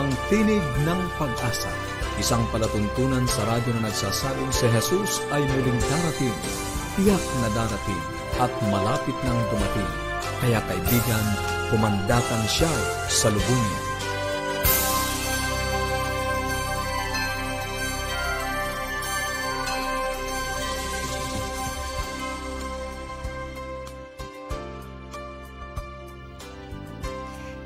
Ang Tinig ng Pag-asa, isang palatuntunan sa radyo na nagsasabing si Jesus ay muling darating, tiyak na darating, at malapit nang dumating. Kaya kaibigan, kumandatan siya sa lubungin.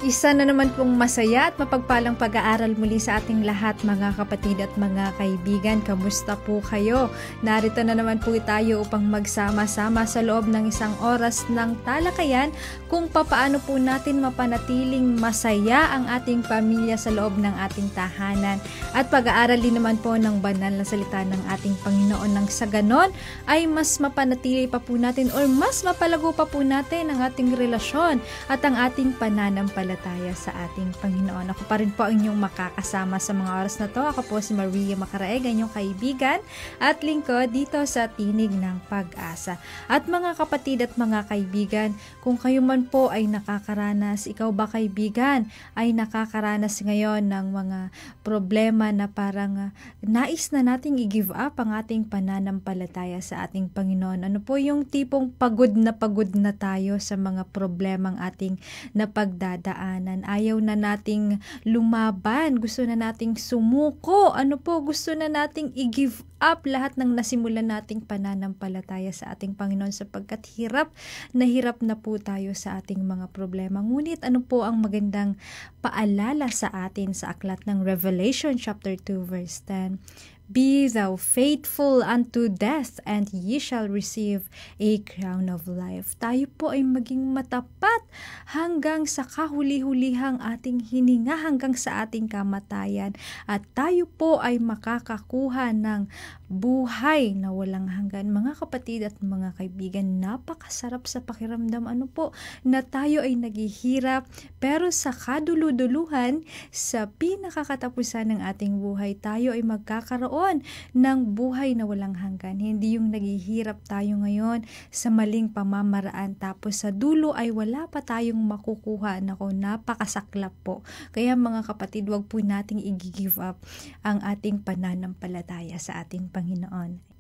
Isa na naman pong masaya at mapagpalang pag-aaral muli sa ating lahat mga kapatid at mga kaibigan. Kamusta po kayo? Narito na naman po tayo upang magsama-sama sa loob ng isang oras ng talakayan kung papaano po natin mapanatiling masaya ang ating pamilya sa loob ng ating tahanan. At pag-aaral din naman po ng banal na salita ng ating Panginoon nang sa ganon ay mas mapanatili pa po natin or mas mapalago pa po natin ang ating relasyon at ang ating pananampalataya mananampalataya sa ating Panginoon. Ako pa rin po ang inyong makakasama sa mga oras na to. Ako po si Maria Macaraeg, inyong kaibigan at lingkod dito sa Tinig ng Pag-asa. At mga kapatid at mga kaibigan, kung kayo man po ay nakakaranas, ikaw ba kaibigan, ay nakakaranas ngayon ng mga problema na parang uh, nais na nating i-give up ang ating pananampalataya sa ating Panginoon. Ano po yung tipong pagod na pagod na tayo sa mga problemang ating napagdadaan pinagdaanan. Ayaw na nating lumaban. Gusto na nating sumuko. Ano po, gusto na nating i-give up lahat ng nasimulan nating pananampalataya sa ating Panginoon sapagkat hirap na hirap na po tayo sa ating mga problema. Ngunit ano po ang magandang paalala sa atin sa aklat ng Revelation chapter 2 verse 10? Be thou faithful unto death, and ye shall receive a crown of life. Tayo po ay maging matapat hanggang sa kahuli-hulihang ating hininga, hanggang sa ating kamatayan. At tayo po ay makakakuha ng buhay na walang hanggan. Mga kapatid at mga kaibigan, napakasarap sa pakiramdam. Ano po, na tayo ay naghihirap, pero sa kaduluduluhan, sa pinakakatapusan ng ating buhay, tayo ay magkakaroon ng buhay na walang hanggan. Hindi yung naghihirap tayo ngayon sa maling pamamaraan tapos sa dulo ay wala pa tayong makukuha. Nako, napakasaklap po. Kaya mga kapatid, wag po nating i-give up ang ating pananampalataya sa ating Panginoon.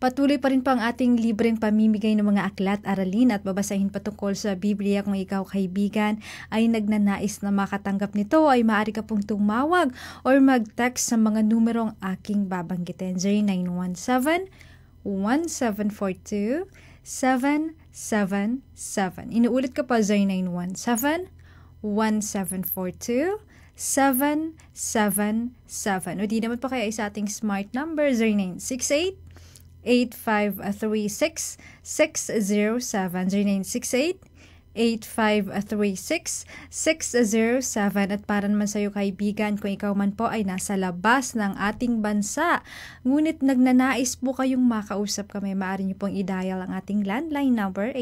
Patuloy pa rin po ang ating libreng pamimigay ng mga aklat, aralin at babasahin patungkol sa Biblia. Kung ikaw kaibigan ay nagnanais na makatanggap nito ay maaari ka pong tumawag or mag-text sa mga numerong aking babanggitin. 0917 1742 777 Inuulit ko pa 0917 1742 777 O di naman pa kaya sa ating smart number 0968 8536 607 0968 8536-607 at para naman sa iyo kaibigan kung ikaw man po ay nasa labas ng ating bansa. Ngunit nagnanais po kayong makausap kami, maaari niyo pong i-dial ang ating landline number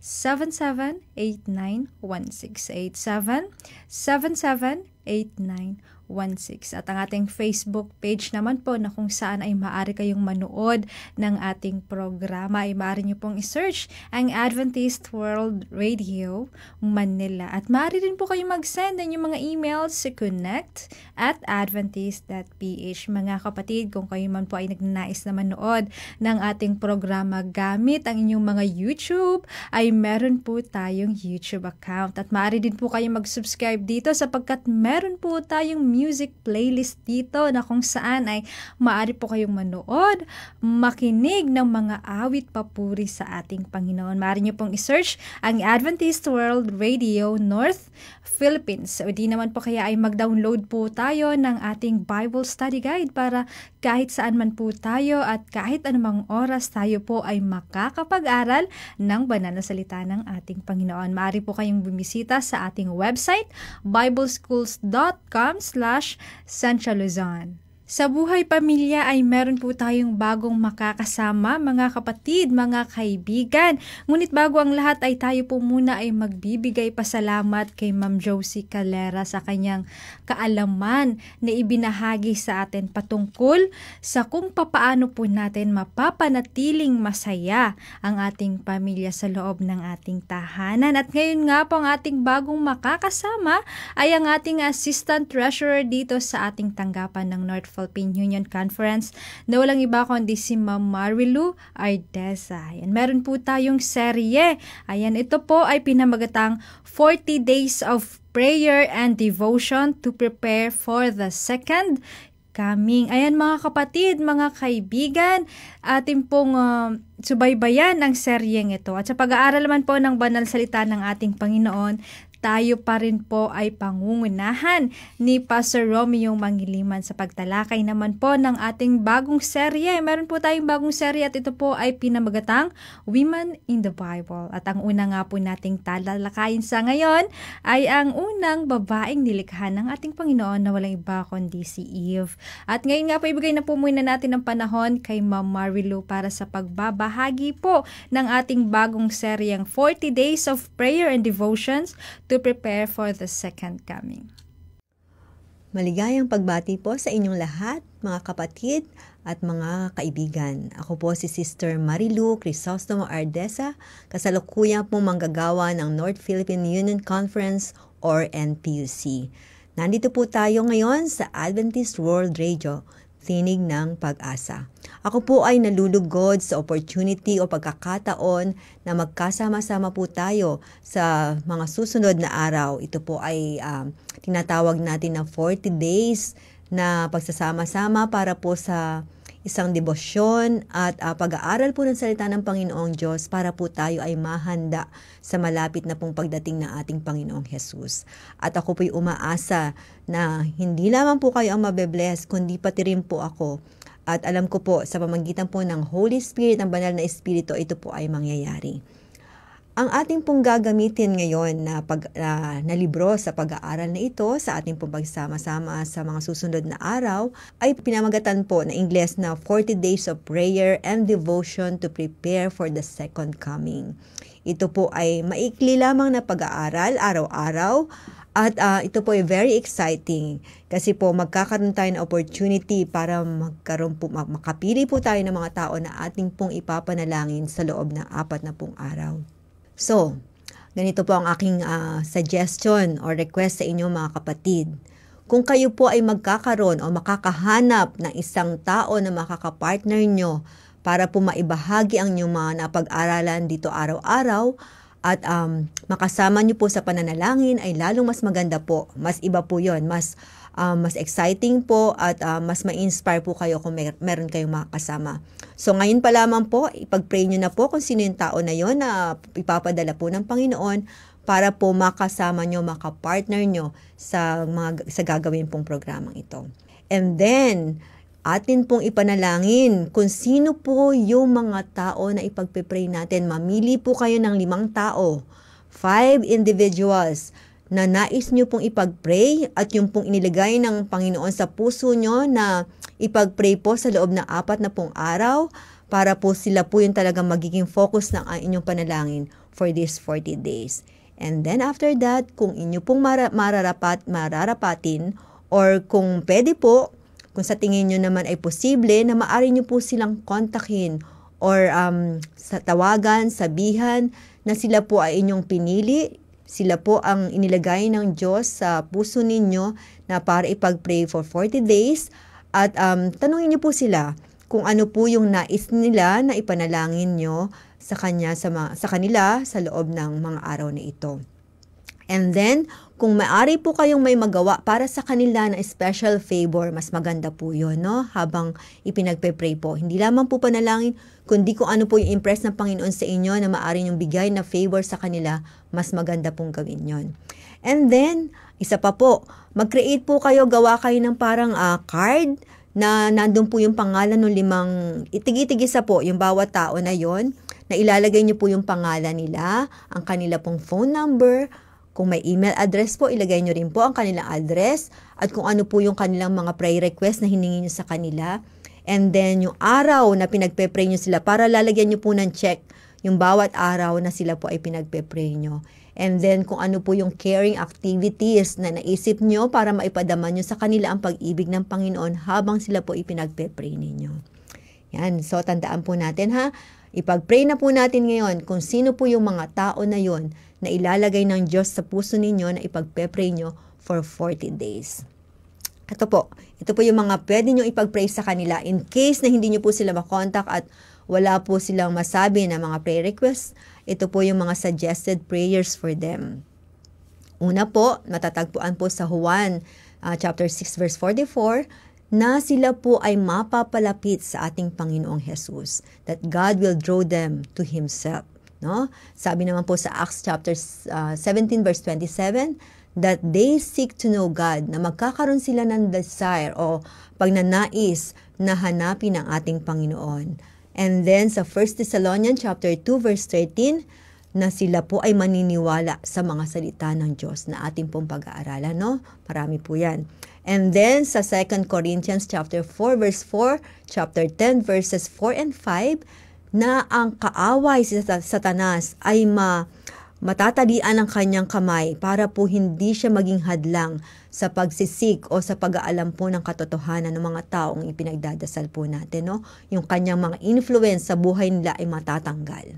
8777891687 7789 16. At ang ating Facebook page naman po na kung saan ay maaari kayong manood ng ating programa ay maaari nyo pong isearch ang Adventist World Radio Manila. At maaari din po kayong mag-send ng mga emails sa connect at adventist.ph. Mga kapatid, kung kayo man po ay nagnanais na manood ng ating programa gamit ang inyong mga YouTube, ay meron po tayong YouTube account. At maaari din po kayong mag-subscribe dito sapagkat meron po tayong music playlist dito na kung saan ay maaari po kayong manood, makinig ng mga awit papuri sa ating Panginoon. Maaari nyo pong isearch ang Adventist World Radio North Philippines. O di naman po kaya ay mag-download po tayo ng ating Bible Study Guide para kahit saan man po tayo at kahit anumang oras tayo po ay makakapag-aral ng banal na salita ng ating Panginoon. Maaari po kayong bumisita sa ating website, bibleschools.com slash Central Luzon. Sa buhay pamilya ay meron po tayong bagong makakasama, mga kapatid, mga kaibigan. Ngunit bago ang lahat ay tayo po muna ay magbibigay pasalamat kay Ma'am Josie Calera sa kanyang kaalaman na ibinahagi sa atin patungkol sa kung papaano po natin mapapanatiling masaya ang ating pamilya sa loob ng ating tahanan. At ngayon nga po ang ating bagong makakasama ay ang ating Assistant Treasurer dito sa ating tanggapan ng North Philippine Union Conference na walang iba kundi si Ma'am Marilu Ardesa. Ayan, meron po tayong serye. Ayan, ito po ay pinamagatang 40 Days of Prayer and Devotion to prepare for the second coming. Ayan mga kapatid, mga kaibigan, ating pong uh, subaybayan ang seryeng ito. At sa pag-aaral naman po ng banal salita ng ating Panginoon, tayo pa rin po ay pangungunahan ni Pastor Romeo Mangiliman sa pagtalakay naman po ng ating bagong serye. Meron po tayong bagong serye at ito po ay pinamagatang Women in the Bible. At ang una nga po nating talalakayin sa ngayon ay ang unang babaeng nilikha ng ating Panginoon na walang iba kundi si Eve. At ngayon nga po ibigay na po muna natin ang panahon kay Ma'am Marilu para sa pagbabahagi po ng ating bagong seryeng 40 Days of Prayer and Devotions to prepare for the second coming. Maligayang pagbati po sa inyong lahat, mga kapatid at mga kaibigan. Ako po si Sister Marilu Crisostomo Ardesa, kasalukuyang po manggagawa ng North Philippine Union Conference or NPUC. Nandito po tayo ngayon sa Adventist World Radio tinig ng pag-asa. Ako po ay nalulugod sa opportunity o pagkakataon na magkasama-sama po tayo sa mga susunod na araw. Ito po ay um, tinatawag natin na 40 days na pagsasama-sama para po sa isang debosyon at uh, pag-aaral po ng salita ng Panginoong Diyos para po tayo ay mahanda sa malapit na pong pagdating ng ating Panginoong Jesus. At ako po'y umaasa na hindi lamang po kayo ang mabebless, kundi pati rin po ako. At alam ko po, sa pamagitan po ng Holy Spirit, ng banal na Espiritu, ito po ay mangyayari. Ang ating pong gagamitin ngayon na, pag, uh, na libro sa pag-aaral na ito sa ating pong pagsama-sama sa mga susunod na araw ay pinamagatan po na Ingles na 40 Days of Prayer and Devotion to Prepare for the Second Coming. Ito po ay maikli lamang na pag-aaral araw-araw at uh, ito po ay very exciting kasi po magkakaroon tayo ng opportunity para magkaroon po, makapili po tayo ng mga tao na ating pong ipapanalangin sa loob ng apat na pong araw. So, ganito po ang aking uh, suggestion or request sa inyo mga kapatid. Kung kayo po ay magkakaroon o makakahanap ng isang tao na makakapartner nyo para po maibahagi ang inyong mga napag-aralan dito araw-araw at um, makasama nyo po sa pananalangin ay lalong mas maganda po. Mas iba po yon mas uh, mas exciting po at uh, mas ma-inspire po kayo kung mer- meron kayong makakasama. So ngayon pa lamang po, ipag-pray nyo na po kung sino yung tao na yon na ipapadala po ng Panginoon para po makasama nyo, makapartner nyo sa, mga, sa gagawin pong programang ito. And then, atin pong ipanalangin kung sino po yung mga tao na ipagpe-pray natin. Mamili po kayo ng limang tao, five individuals na nais nyo pong ipag-pray at yung pong inilagay ng Panginoon sa puso nyo na ipag-pray po sa loob ng apat na pong araw para po sila po yung talagang magiging focus ng inyong panalangin for these 40 days. And then after that, kung inyo pong mar- mararapat, mararapatin or kung pwede po, kung sa tingin nyo naman ay posible na maari nyo po silang kontakin or um, sa tawagan, sabihan na sila po ay inyong pinili sila po ang inilagay ng Diyos sa puso ninyo na para ipag-pray for 40 days at um, tanungin niyo po sila kung ano po yung nais nila na ipanalangin nyo sa, kanya, sa, sa kanila sa loob ng mga araw na ito. And then, kung maaari po kayong may magawa para sa kanila na special favor, mas maganda po yun, no? Habang ipinagpe-pray po. Hindi lamang po panalangin, kundi kung ano po yung impress ng Panginoon sa inyo na maaari yung bigay na favor sa kanila, mas maganda pong gawin yon. And then, isa pa po, mag-create po kayo, gawa kayo ng parang uh, card na nandun po yung pangalan ng limang, itigi-tigisa po yung bawat tao na yon na ilalagay niyo po yung pangalan nila, ang kanila pong phone number, Kung may email address po, ilagay nyo rin po ang kanilang address at kung ano po yung kanilang mga prayer request na hiningi nyo sa kanila. And then, yung araw na pinagpe-pray nyo sila para lalagyan nyo po ng check yung bawat araw na sila po ay pinagpe-pray nyo. And then, kung ano po yung caring activities na naisip nyo para maipadama nyo sa kanila ang pag-ibig ng Panginoon habang sila po ipinagpe-pray ninyo. Yan. So, tandaan po natin ha. Ipag-pray na po natin ngayon kung sino po yung mga tao na yon na ilalagay ng Diyos sa puso ninyo na ipagpe-pray nyo for 40 days. Ito po, ito po yung mga pwede nyo ipag-pray sa kanila in case na hindi nyo po sila makontak at wala po silang masabi na mga prayer requests. Ito po yung mga suggested prayers for them. Una po, matatagpuan po sa Juan uh, chapter 6 verse 44 na sila po ay mapapalapit sa ating Panginoong Jesus, that God will draw them to Himself. No? Sabi naman po sa Acts chapter uh, 17 verse 27, that they seek to know God, na magkakaroon sila ng desire o pagnanais na hanapin ang ating Panginoon. And then sa 1 Thessalonians chapter 2 verse 13, na sila po ay maniniwala sa mga salita ng Diyos na ating pong pag-aaralan, no? Marami po 'yan. And then sa 2 Corinthians chapter 4 verse 4, chapter 10 verses 4 and 5 na ang kaaway sa Satanas ay ma matatalian ang kanyang kamay para po hindi siya maging hadlang sa pagsisik o sa pag-aalam po ng katotohanan ng mga taong ipinagdadasal po natin. No? Yung kanyang mga influence sa buhay nila ay matatanggal.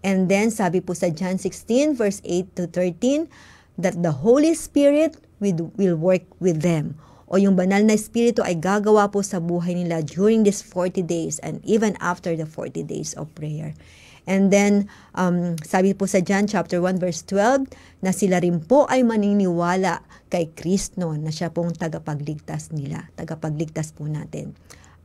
And then sabi po sa John 16 verse 8 to 13 that the Holy Spirit will work with them o yung banal na espiritu ay gagawa po sa buhay nila during these 40 days and even after the 40 days of prayer. And then, um, sabi po sa John chapter 1 verse 12, na sila rin po ay maniniwala kay Kristo na siya pong tagapagligtas nila, tagapagligtas po natin.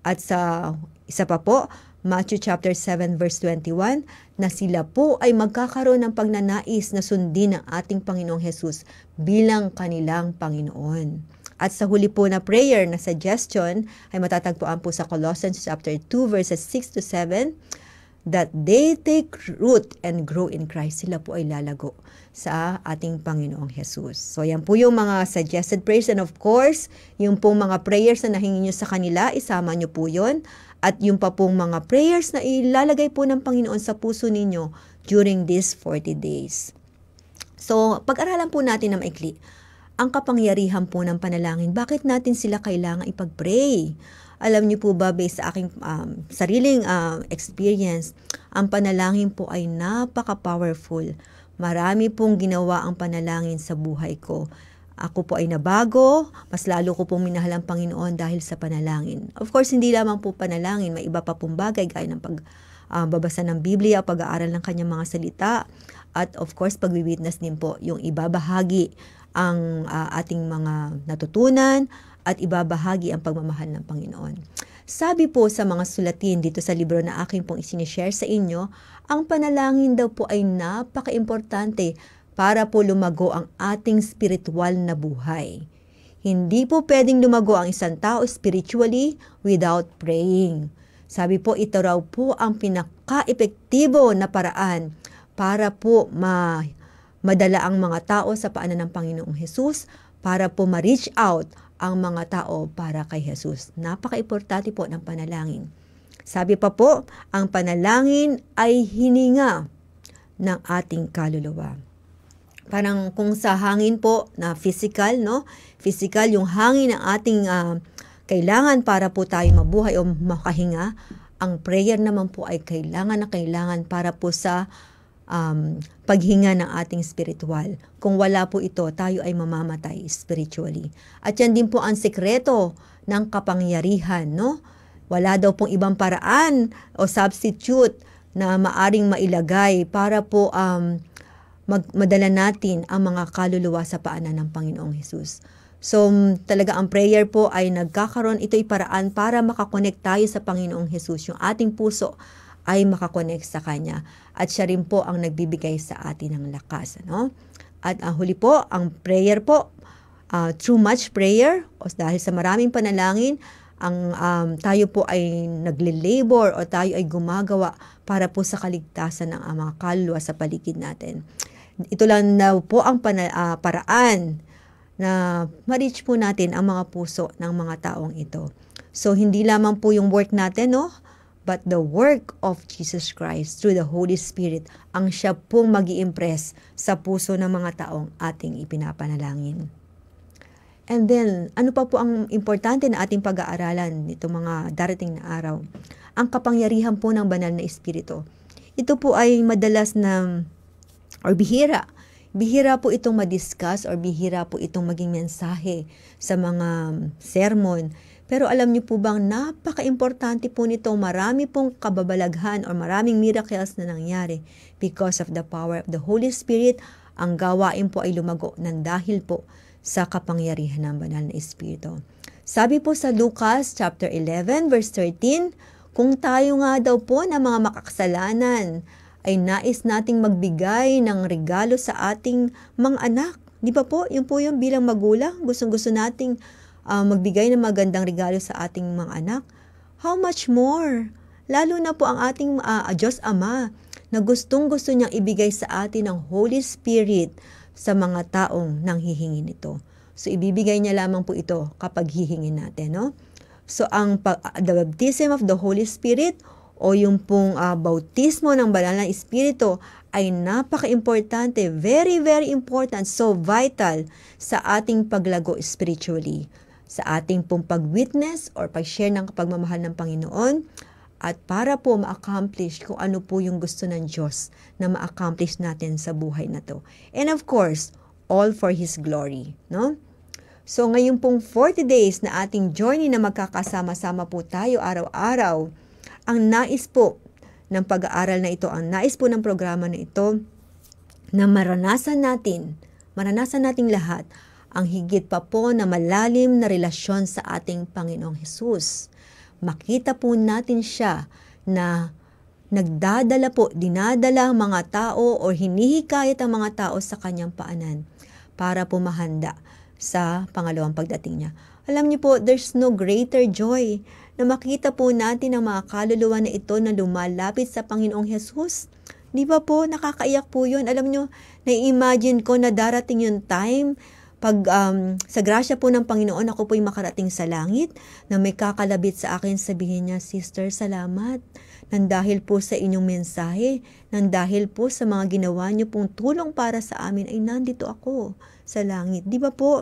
At sa isa pa po, Matthew chapter 7 verse 21, na sila po ay magkakaroon ng pagnanais na sundin ng ating Panginoong Hesus bilang kanilang Panginoon. At sa huli po na prayer na suggestion ay matatagpuan po sa Colossians chapter 2 verses 6 to 7 that they take root and grow in Christ. Sila po ay lalago sa ating Panginoong Jesus. So yan po yung mga suggested prayers and of course, yung pong mga prayers na nahingi nyo sa kanila, isama nyo po yon At yung pa pong mga prayers na ilalagay po ng Panginoon sa puso ninyo during these 40 days. So, pag-aralan po natin na maikli, ang kapangyarihan po ng panalangin, bakit natin sila kailangan ipag-pray? Alam niyo po ba, based sa aking um, sariling uh, experience, ang panalangin po ay napaka-powerful. Marami pong ginawa ang panalangin sa buhay ko. Ako po ay nabago, mas lalo ko pong minahal ang Panginoon dahil sa panalangin. Of course, hindi lamang po panalangin, may iba pa pong bagay gaya ng pag uh, ng Biblia, pag-aaral ng kanyang mga salita, at of course, pag-witness din po yung ibabahagi ang uh, ating mga natutunan at ibabahagi ang pagmamahal ng Panginoon. Sabi po sa mga sulatin dito sa libro na aking pong isinishare sa inyo, ang panalangin daw po ay napaka-importante para po lumago ang ating spiritual na buhay. Hindi po pwedeng lumago ang isang tao spiritually without praying. Sabi po, ito raw po ang pinaka-epektibo na paraan para po ma madala ang mga tao sa paanan ng Panginoong Hesus para po ma-reach out ang mga tao para kay Jesus. Napaka-importante po ng panalangin. Sabi pa po, ang panalangin ay hininga ng ating kaluluwa. Parang kung sa hangin po na physical, no? Physical, yung hangin ng ating uh, kailangan para po tayo mabuhay o makahinga. Ang prayer naman po ay kailangan na kailangan para po sa um, paghinga ng ating spiritual. Kung wala po ito, tayo ay mamamatay spiritually. At yan din po ang sekreto ng kapangyarihan, no? Wala daw pong ibang paraan o substitute na maaring mailagay para po um, mag- madala natin ang mga kaluluwa sa paanan ng Panginoong Hesus. So, talaga ang prayer po ay nagkakaroon, ito'y paraan para makakonect tayo sa Panginoong Hesus. Yung ating puso ay makakonect sa Kanya. At siya rin po ang nagbibigay sa atin ng lakas. Ano? At ang uh, huli po, ang prayer po, uh, through much prayer, o dahil sa maraming panalangin, ang um, tayo po ay nagle-labor o tayo ay gumagawa para po sa kaligtasan ng mga kaluluwa sa paligid natin. Ito lang na po ang pana, uh, paraan na ma-reach po natin ang mga puso ng mga taong ito. So, hindi lamang po yung work natin, no? But the work of Jesus Christ through the Holy Spirit ang siya pong mag impress sa puso ng mga taong ating ipinapanalangin. And then, ano pa po ang importante na ating pag-aaralan nito mga darating na araw? Ang kapangyarihan po ng banal na Espiritu. Ito po ay madalas na, or bihira, bihira po itong madiscuss or bihira po itong maging mensahe sa mga sermon pero alam niyo po bang napaka-importante po nito, marami pong kababalaghan or maraming miracles na nangyari because of the power of the Holy Spirit. Ang gawain po ay lumago ng dahil po sa kapangyarihan ng banal na Espiritu. Sabi po sa Lucas chapter 11 verse 13, kung tayo nga daw po na mga makakasalanan ay nais nating magbigay ng regalo sa ating mga anak. Di ba po? Yun po yung bilang magulang. Gustong-gusto nating uh, magbigay ng magandang regalo sa ating mga anak, how much more? Lalo na po ang ating uh, Diyos Ama na gustong gusto niyang ibigay sa atin ng Holy Spirit sa mga taong nang hihingi nito. So ibibigay niya lamang po ito kapag hihingin natin, no? So ang the baptism of the Holy Spirit o yung pong uh, bautismo ng banal na espiritu ay napaka-importante, very very important, so vital sa ating paglago spiritually sa ating pong pag-witness or pag-share ng kapagmamahal ng Panginoon at para po ma-accomplish kung ano po yung gusto ng Diyos na ma-accomplish natin sa buhay na to. And of course, all for His glory. No? So ngayon pong 40 days na ating journey na magkakasama-sama po tayo araw-araw, ang nais po ng pag-aaral na ito, ang nais po ng programa na ito, na maranasan natin, maranasan nating lahat ang higit pa po na malalim na relasyon sa ating Panginoong Hesus. Makita po natin siya na nagdadala po, dinadala ang mga tao o hinihikayat ang mga tao sa kanyang paanan para po mahanda sa pangalawang pagdating niya. Alam niyo po, there's no greater joy na makita po natin ang mga kaluluwa na ito na lumalapit sa Panginoong Hesus. Di ba po, nakakaiyak po yun. Alam niyo, na-imagine ko na darating yung time pag um, sa grasya po ng Panginoon, ako po'y makarating sa langit na may kakalabit sa akin, sabihin niya, Sister, salamat. Nang dahil po sa inyong mensahe, nang dahil po sa mga ginawa niyo pong tulong para sa amin, ay nandito ako sa langit. Di ba po?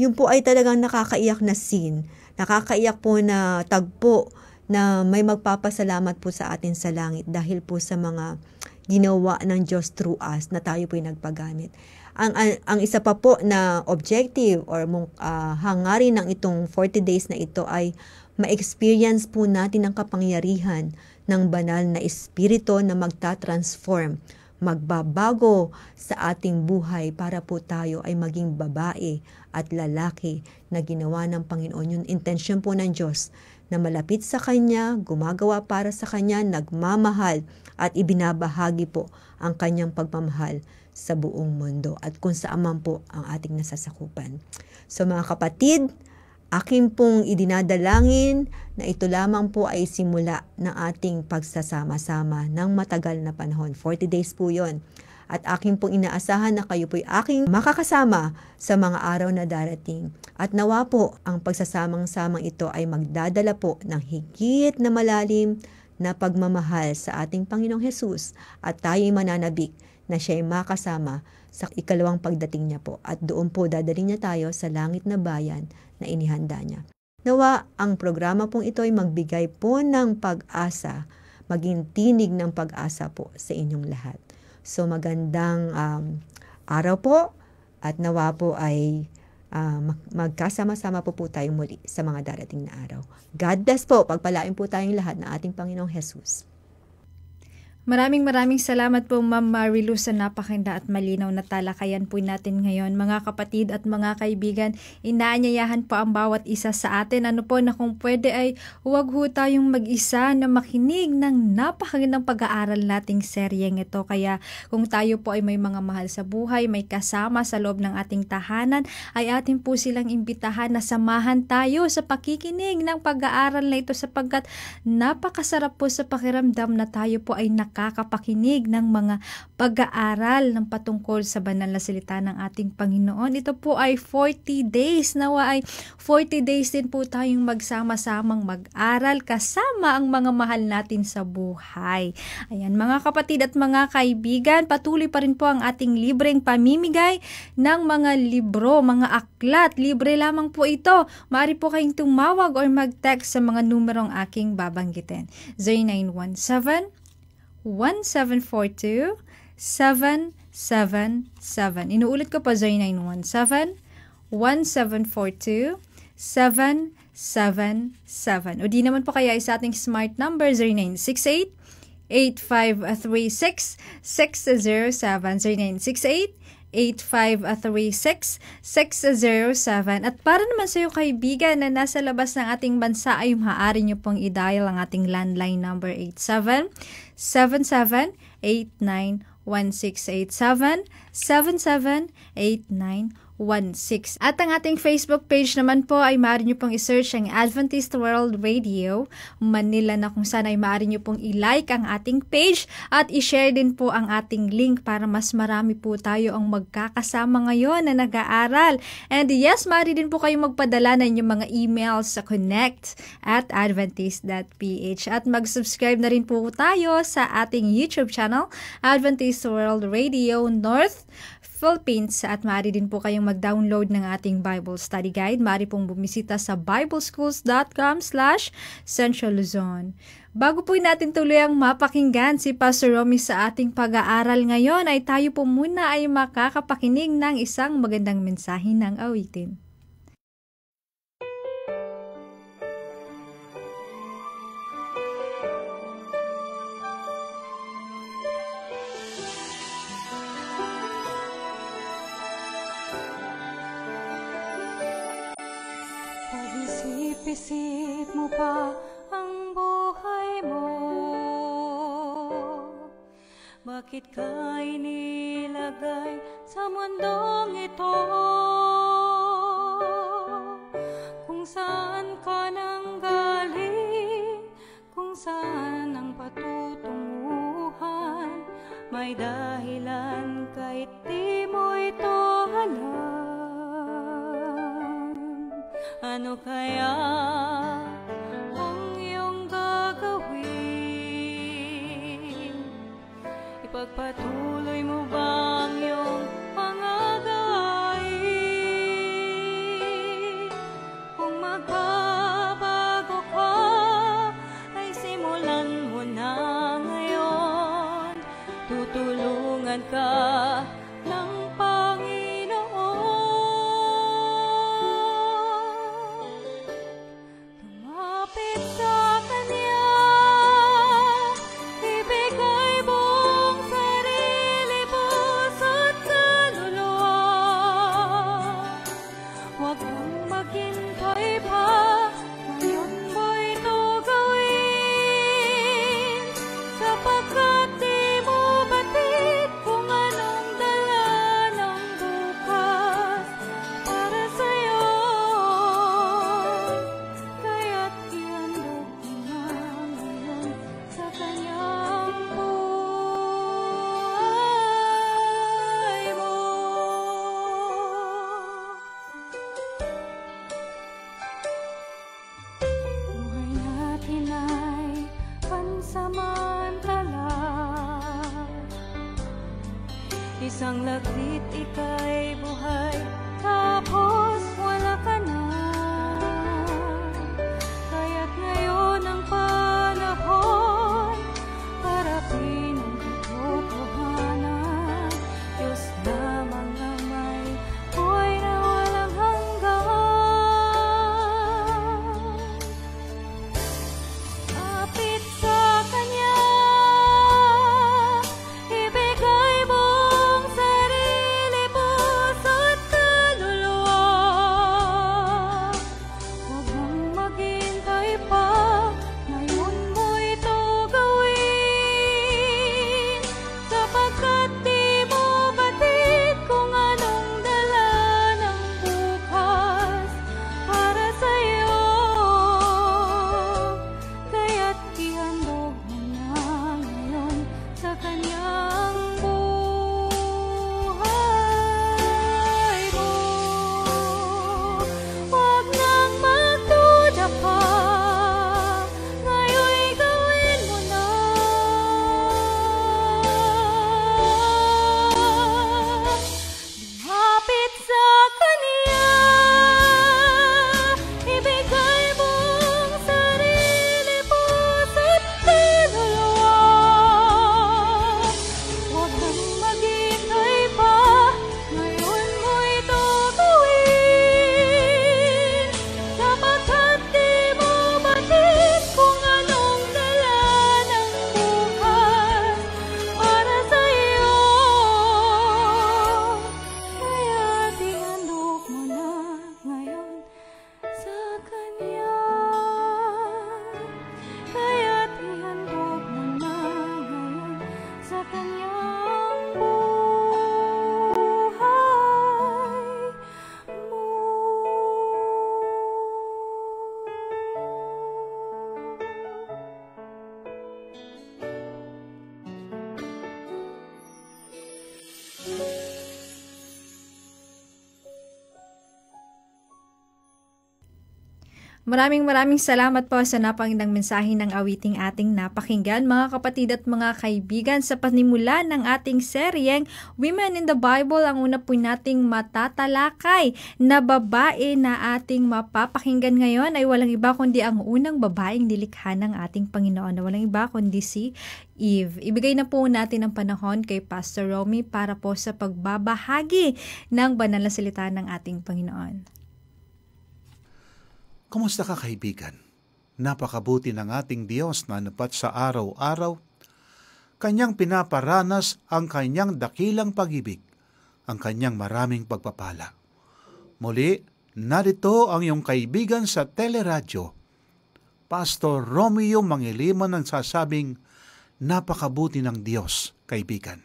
Yun po ay talagang nakakaiyak na scene. Nakakaiyak po na tagpo na may magpapasalamat po sa atin sa langit dahil po sa mga ginawa ng Diyos through us na tayo po'y nagpagamit ang, ang, ang isa pa po na objective or uh, hangarin ng itong 40 days na ito ay ma-experience po natin ang kapangyarihan ng banal na espiritu na magta-transform, magbabago sa ating buhay para po tayo ay maging babae at lalaki na ginawa ng Panginoon. Yung intention po ng Diyos na malapit sa Kanya, gumagawa para sa Kanya, nagmamahal at ibinabahagi po ang Kanyang pagmamahal sa buong mundo at kung saan man po ang ating nasasakupan. So mga kapatid, akin pong idinadalangin na ito lamang po ay simula ng ating pagsasama-sama ng matagal na panahon. 40 days po yon. At akin pong inaasahan na kayo po'y aking makakasama sa mga araw na darating. At nawa po ang pagsasamang-samang ito ay magdadala po ng higit na malalim na pagmamahal sa ating Panginoong Hesus at tayo'y mananabik na siya ay makasama sa ikalawang pagdating niya po at doon po dadalhin niya tayo sa langit na bayan na inihanda niya. Nawa, ang programa pong ito ay magbigay po ng pag-asa, maging tinig ng pag-asa po sa inyong lahat. So magandang um, araw po at nawa po ay uh, magkasama-sama po po tayong muli sa mga darating na araw. God bless po. Pagpalain po tayong lahat ng ating Panginoong Jesus. Maraming maraming salamat po Ma'am Marilu sa napakanda at malinaw na talakayan po natin ngayon. Mga kapatid at mga kaibigan, inaanyayahan po ang bawat isa sa atin. Ano po na kung pwede ay huwag ho tayong mag-isa na makinig ng napakagandang pag-aaral nating seryeng ito. Kaya kung tayo po ay may mga mahal sa buhay, may kasama sa loob ng ating tahanan, ay atin po silang imbitahan na samahan tayo sa pakikinig ng pag-aaral na ito sapagkat napakasarap po sa pakiramdam na tayo po ay nak nakakapakinig ng mga pag-aaral ng patungkol sa banal na salita ng ating Panginoon. Ito po ay 40 days. Nawa ay 40 days din po tayong magsama-samang mag-aral kasama ang mga mahal natin sa buhay. Ayan mga kapatid at mga kaibigan, patuloy pa rin po ang ating libreng pamimigay ng mga libro, mga aklat. Libre lamang po ito. Maaari po kayong tumawag or mag-text sa mga numerong aking babanggitin. 0917 1742 777. Inuulit ko pa 0917 1742 777. O di naman po kaya sa ating smart number 0968 8536 607 0968 8536-607. At para naman sa iyo kaibigan na nasa labas ng ating bansa ay maaari nyo pong i-dial ang ating landline number 87 77 89 1687 77 89 16. At ang ating Facebook page naman po ay maaari nyo pong isearch ang Adventist World Radio Manila na kung saan ay maaari nyo pong i-like ang ating page at i-share din po ang ating link para mas marami po tayo ang magkakasama ngayon na nag-aaral. And yes, maaari din po kayo magpadala ng inyong mga emails sa connect at adventist.ph at mag-subscribe na rin po tayo sa ating YouTube channel Adventist World Radio North Philippines at maaari din po kayong mag-download ng ating Bible Study Guide. Maaari pong bumisita sa bibleschools.com slash Central Luzon. Bago po natin tuloy ang mapakinggan si Pastor Romy sa ating pag-aaral ngayon ay tayo po muna ay makakapakinig ng isang magandang mensahe ng awitin. Bakit ka inilagay sa mundong ito? Kung saan ka nang galing Kung saan ang patutunguhan May dahilan kahit di mo ito alam. Ano kaya Ipagpatuloy mo ba Maraming maraming salamat po sa napangindang mensahe ng awiting ating napakinggan mga kapatid at mga kaibigan sa panimula ng ating seryeng Women in the Bible ang una po nating matatalakay na babae na ating mapapakinggan ngayon ay walang iba kundi ang unang babaeng nilikha ng ating Panginoon na walang iba kundi si Eve. Ibigay na po natin ang panahon kay Pastor Romy para po sa pagbabahagi ng banal na salita ng ating Panginoon. Kumusta ka kaibigan? Napakabuti ng ating Diyos na napat sa araw-araw. Kanyang pinaparanas ang kanyang dakilang pag-ibig, ang kanyang maraming pagpapala. Muli, narito ang iyong kaibigan sa teleradyo, Pastor Romeo Mangiliman ang sasabing, napakabuti ng Diyos, kaibigan.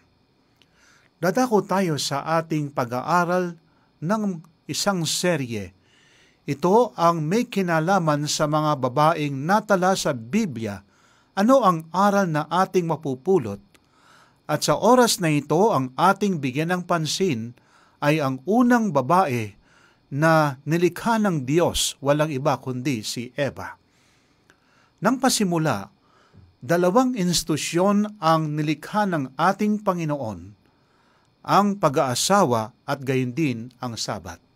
Dadako tayo sa ating pag-aaral ng isang serye ito ang may kinalaman sa mga babaeng natala sa Biblia. Ano ang aral na ating mapupulot? At sa oras na ito, ang ating bigyan ng pansin ay ang unang babae na nilikha ng Diyos, walang iba kundi si Eva. Nang pasimula, dalawang institusyon ang nilikha ng ating Panginoon, ang pag-aasawa at gayon din ang sabat.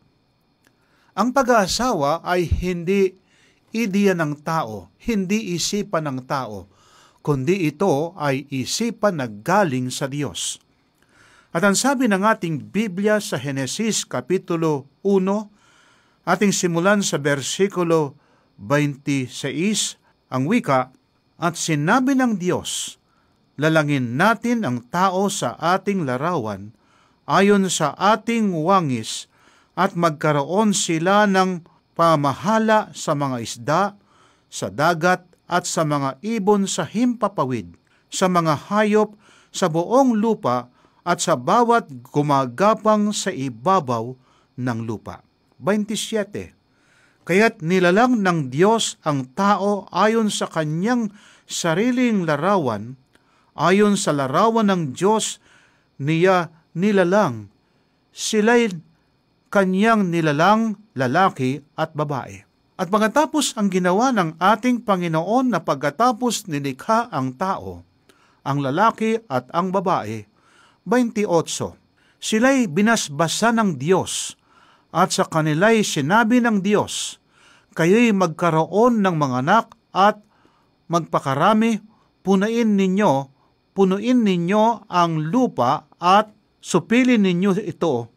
Ang pag-aasawa ay hindi ideya ng tao, hindi isipan ng tao, kundi ito ay isipan na galing sa Diyos. At ang sabi ng ating Biblia sa Henesis Kapitulo 1, ating simulan sa versikulo 26, ang wika, At sinabi ng Diyos, lalangin natin ang tao sa ating larawan, ayon sa ating wangis, at magkaroon sila ng pamahala sa mga isda, sa dagat at sa mga ibon sa himpapawid, sa mga hayop sa buong lupa at sa bawat gumagapang sa ibabaw ng lupa. 27. Kaya't nilalang ng Diyos ang tao ayon sa kanyang sariling larawan, ayon sa larawan ng Diyos niya nilalang. Sila'y kanyang nilalang lalaki at babae. At pagkatapos ang ginawa ng ating Panginoon na pagkatapos nilikha ang tao, ang lalaki at ang babae, 28. Sila'y binasbasa ng Diyos at sa kanila'y sinabi ng Diyos, kayo'y magkaroon ng mga anak at magpakarami, punain ninyo, punuin ninyo ang lupa at supilin ninyo ito,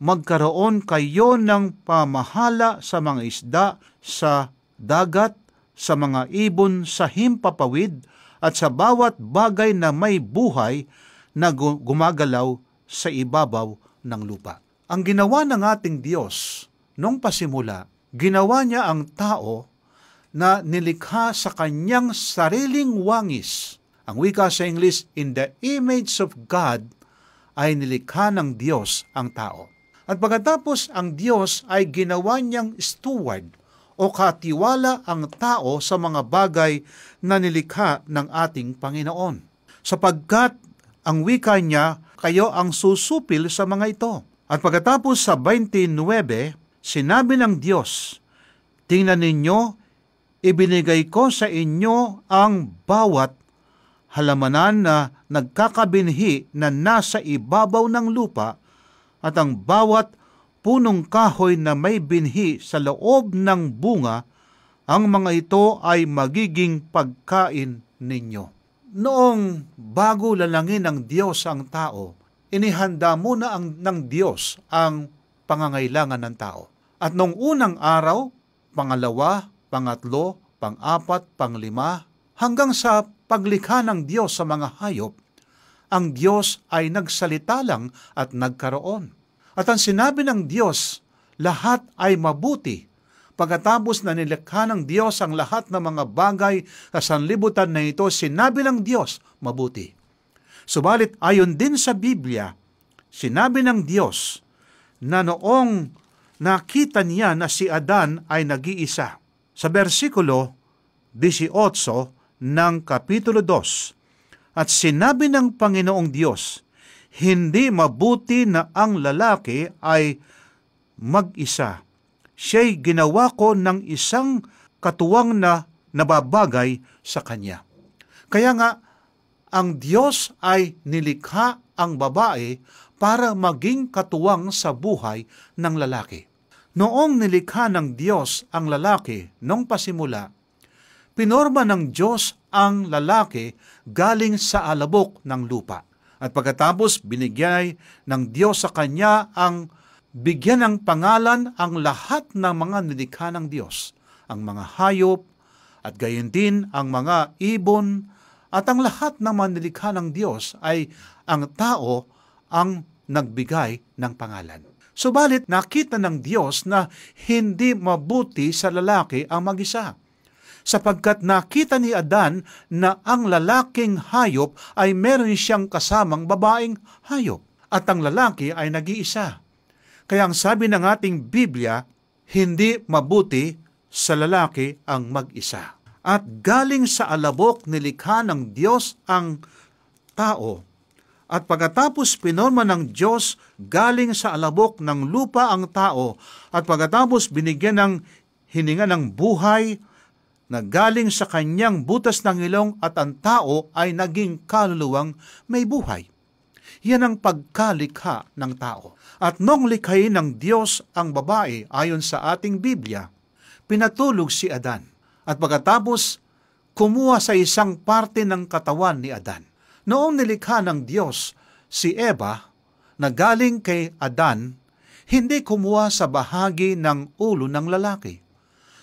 magkaroon kayo ng pamahala sa mga isda sa dagat, sa mga ibon sa himpapawid, at sa bawat bagay na may buhay na gumagalaw sa ibabaw ng lupa. Ang ginawa ng ating Diyos nung pasimula, ginawa niya ang tao na nilikha sa kanyang sariling wangis. Ang wika sa English, in the image of God, ay nilikha ng Diyos ang tao. At pagkatapos ang Diyos ay ginawa niyang steward o katiwala ang tao sa mga bagay na nilikha ng ating Panginoon. Sapagkat ang wika niya, kayo ang susupil sa mga ito. At pagkatapos sa 29, sinabi ng Diyos, Tingnan ninyo, ibinigay ko sa inyo ang bawat halamanan na nagkakabinhi na nasa ibabaw ng lupa at ang bawat punong kahoy na may binhi sa loob ng bunga, ang mga ito ay magiging pagkain ninyo. Noong bago lalangin ng Diyos ang tao, inihanda muna ang, ng Diyos ang pangangailangan ng tao. At nung unang araw, pangalawa, pangatlo, pang-apat, panglima, hanggang sa paglikha ng Diyos sa mga hayop, ang Diyos ay nagsalita lang at nagkaroon. At ang sinabi ng Diyos, lahat ay mabuti. Pagkatapos na nilikha ng Diyos ang lahat ng mga bagay sa sanlibutan na ito, sinabi ng Diyos, mabuti. Subalit ayon din sa Biblia, sinabi ng Diyos na noong nakita niya na si Adan ay nag-iisa. Sa versikulo 18, ng Kapitulo 2, At sinabi ng Panginoong Diyos, Hindi mabuti na ang lalaki ay mag-isa. Siya'y ginawa ko ng isang katuwang na nababagay sa kanya. Kaya nga, ang Diyos ay nilikha ang babae para maging katuwang sa buhay ng lalaki. Noong nilikha ng Diyos ang lalaki nung pasimula, pinorma ng Diyos ang lalaki galing sa alabok ng lupa. At pagkatapos binigay ng Diyos sa kanya ang bigyan ng pangalan ang lahat ng mga nilikha ng Diyos. Ang mga hayop at gayon din ang mga ibon at ang lahat ng mga nilikha ng Diyos ay ang tao ang nagbigay ng pangalan. Subalit nakita ng Diyos na hindi mabuti sa lalaki ang mag-isa sapagkat nakita ni Adan na ang lalaking hayop ay meron siyang kasamang babaeng hayop at ang lalaki ay nag-iisa. Kaya ang sabi ng ating Biblia, hindi mabuti sa lalaki ang mag-isa. At galing sa alabok nilikha ng Diyos ang tao. At pagkatapos pinorma ng Diyos galing sa alabok ng lupa ang tao at pagkatapos binigyan ng hininga ng buhay na galing sa kanyang butas ng ilong at ang tao ay naging kaluluwang may buhay. Yan ang pagkalikha ng tao. At nung likhain ng Diyos ang babae ayon sa ating Biblia, pinatulog si Adan. At pagkatapos, kumuha sa isang parte ng katawan ni Adan. Noong nilikha ng Diyos si Eva na galing kay Adan, hindi kumuha sa bahagi ng ulo ng lalaki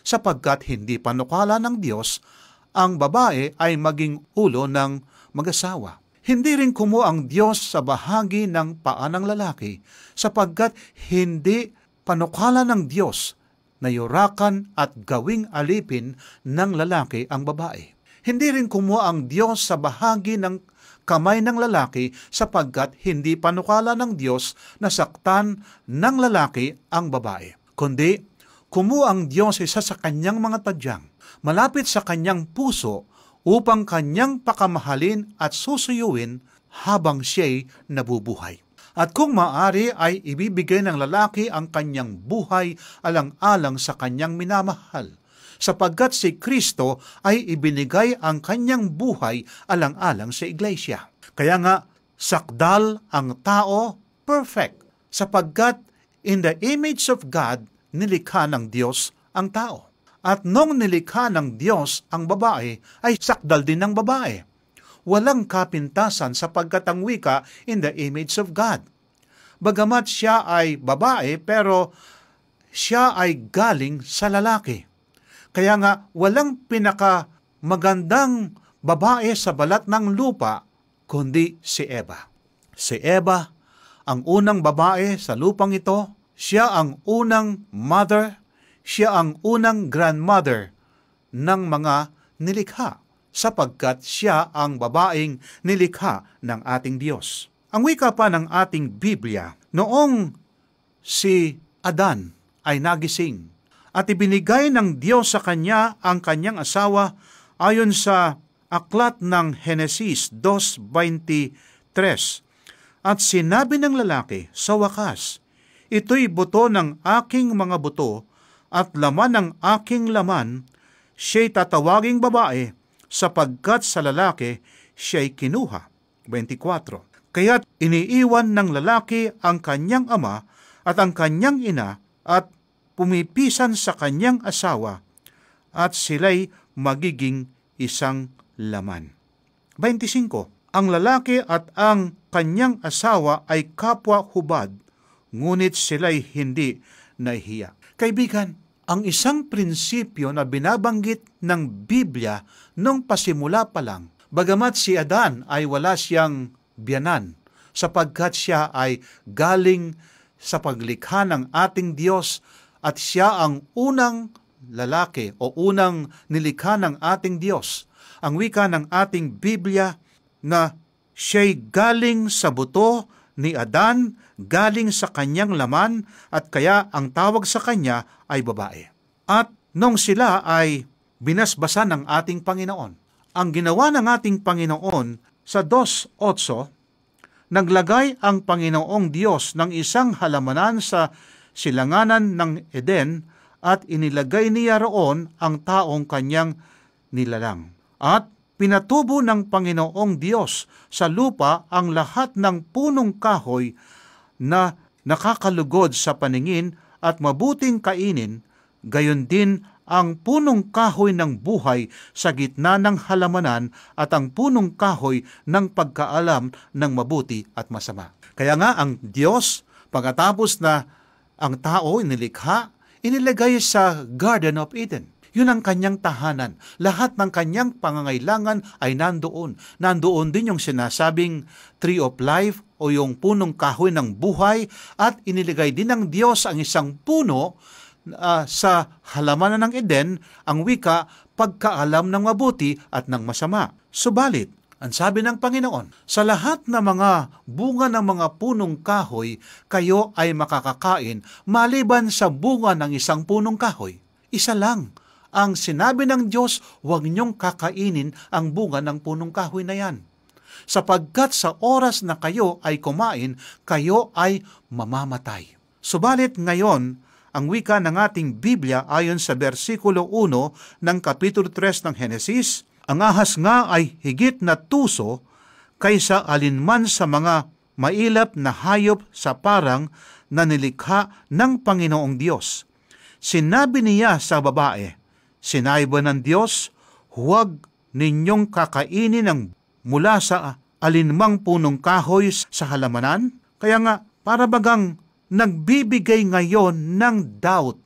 sapagkat hindi panukala ng Diyos ang babae ay maging ulo ng mag-asawa. Hindi rin kumuha ang Diyos sa bahagi ng paa ng lalaki sapagkat hindi panukala ng Diyos na yurakan at gawing alipin ng lalaki ang babae. Hindi rin kumuha ang Diyos sa bahagi ng kamay ng lalaki sapagkat hindi panukala ng Diyos na saktan ng lalaki ang babae, kundi kumuha ang Diyos isa sa kanyang mga tadyang, malapit sa kanyang puso upang kanyang pakamahalin at susuyuin habang siya'y nabubuhay. At kung maari ay ibibigay ng lalaki ang kanyang buhay alang-alang sa kanyang minamahal, sapagkat si Kristo ay ibinigay ang kanyang buhay alang-alang sa iglesia. Kaya nga, sakdal ang tao perfect, sapagkat in the image of God, nilikha ng Diyos ang tao. At nung nilikha ng Diyos ang babae, ay sakdal din ng babae. Walang kapintasan sapagkat ang wika in the image of God. Bagamat siya ay babae, pero siya ay galing sa lalaki. Kaya nga, walang pinaka magandang babae sa balat ng lupa, kundi si Eva. Si Eva, ang unang babae sa lupang ito, siya ang unang mother, siya ang unang grandmother ng mga nilikha sapagkat siya ang babaeng nilikha ng ating Diyos. Ang wika pa ng ating Biblia, noong si Adan ay nagising at ibinigay ng Diyos sa kanya ang kanyang asawa ayon sa aklat ng Henesis 2.23 3. At sinabi ng lalaki, sa wakas, ito'y buto ng aking mga buto at laman ng aking laman, siya'y tatawaging babae sapagkat sa lalaki siya'y kinuha. 24. Kaya't iniiwan ng lalaki ang kanyang ama at ang kanyang ina at pumipisan sa kanyang asawa at sila'y magiging isang laman. 25. Ang lalaki at ang kanyang asawa ay kapwa hubad, ngunit sila'y hindi nahihiya. Kaibigan, ang isang prinsipyo na binabanggit ng Biblia nung pasimula pa lang, bagamat si Adan ay wala siyang biyanan, sapagkat siya ay galing sa paglikha ng ating Diyos at siya ang unang lalaki o unang nilikha ng ating Diyos. Ang wika ng ating Biblia na siya'y galing sa buto ni Adan, galing sa kanyang laman at kaya ang tawag sa kanya ay babae. At nung sila ay binasbasan ng ating Panginoon, ang ginawa ng ating Panginoon sa 2.8, naglagay ang Panginoong Diyos ng isang halamanan sa silanganan ng Eden at inilagay niya roon ang taong kanyang nilalang. At pinatubo ng Panginoong Diyos sa lupa ang lahat ng punong kahoy na nakakalugod sa paningin at mabuting kainin, gayon din ang punong kahoy ng buhay sa gitna ng halamanan at ang punong kahoy ng pagkaalam ng mabuti at masama. Kaya nga ang Diyos, pagkatapos na ang tao inilikha, inilagay sa Garden of Eden. Yun ang kanyang tahanan. Lahat ng kanyang pangangailangan ay nandoon. Nandoon din yung sinasabing tree of life o yung punong kahoy ng buhay at inilagay din ng Diyos ang isang puno uh, sa halamanan ng Eden, ang wika, pagkaalam ng mabuti at ng masama. Subalit, ang sabi ng Panginoon, sa lahat ng mga bunga ng mga punong kahoy, kayo ay makakakain maliban sa bunga ng isang punong kahoy. Isa lang. Ang sinabi ng Diyos, huwag niyong kakainin ang bunga ng punong kahoy na yan. Sapagkat sa oras na kayo ay kumain, kayo ay mamamatay. Subalit ngayon, ang wika ng ating Biblia ayon sa versikulo 1 ng Kapitulo 3 ng Henesis, ang ahas nga ay higit na tuso kaysa alinman sa mga mailap na hayop sa parang na nilikha ng Panginoong Diyos. Sinabi niya sa babae, Sinay ba ng Diyos, huwag ninyong kakainin ng mula sa alinmang punong kahoy sa halamanan? Kaya nga, para bagang nagbibigay ngayon ng doubt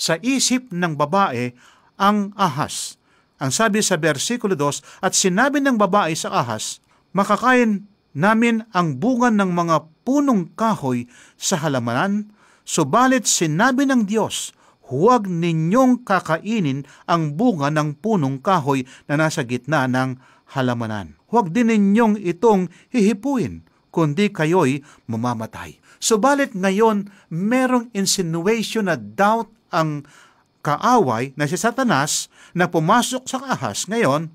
sa isip ng babae ang ahas ang sabi sa versikulo 2, at sinabi ng babae sa ahas, makakain namin ang bunga ng mga punong kahoy sa halamanan, subalit sinabi ng Diyos, huwag ninyong kakainin ang bunga ng punong kahoy na nasa gitna ng halamanan. Huwag din ninyong itong hihipuin, kundi kayo'y mamamatay. Subalit ngayon, merong insinuation na doubt ang kaaway na si Satanas na pumasok sa ahas ngayon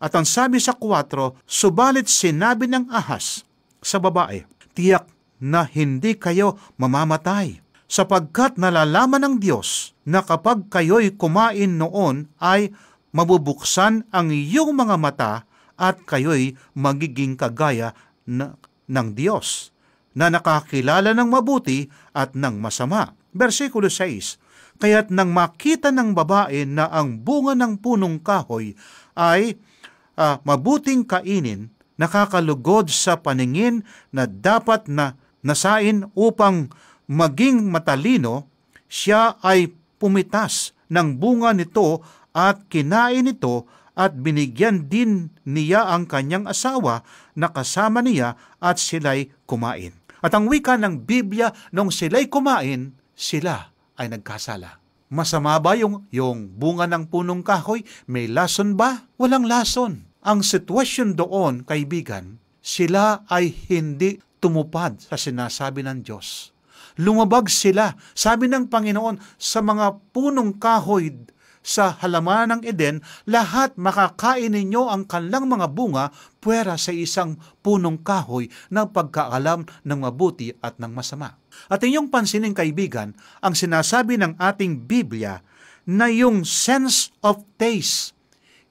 at ang sabi sa 4, subalit sinabi ng ahas sa babae, tiyak na hindi kayo mamamatay sapagkat nalalaman ng Diyos na kapag kayo'y kumain noon ay mabubuksan ang iyong mga mata at kayo'y magiging kagaya na, ng Diyos na nakakilala ng mabuti at ng masama. Versikulo 6, Kaya't nang makita ng babae na ang bunga ng punong kahoy ay uh, mabuting kainin, nakakalugod sa paningin na dapat na nasain upang maging matalino, siya ay pumitas ng bunga nito at kinain ito at binigyan din niya ang kanyang asawa na kasama niya at sila'y kumain. At ang wika ng Biblia, nung sila'y kumain, sila ay nagkasala. Masama ba yung, yung bunga ng punong kahoy? May lason ba? Walang lason. Ang sitwasyon doon, kaibigan, sila ay hindi tumupad sa sinasabi ng Diyos. Lumabag sila, sabi ng Panginoon, sa mga punong kahoy sa halaman ng Eden, lahat makakain ninyo ang kanilang mga bunga puwera sa isang punong kahoy ng pagkaalam ng mabuti at ng masama. At inyong pansinin kaibigan, ang sinasabi ng ating Biblia na yung sense of taste,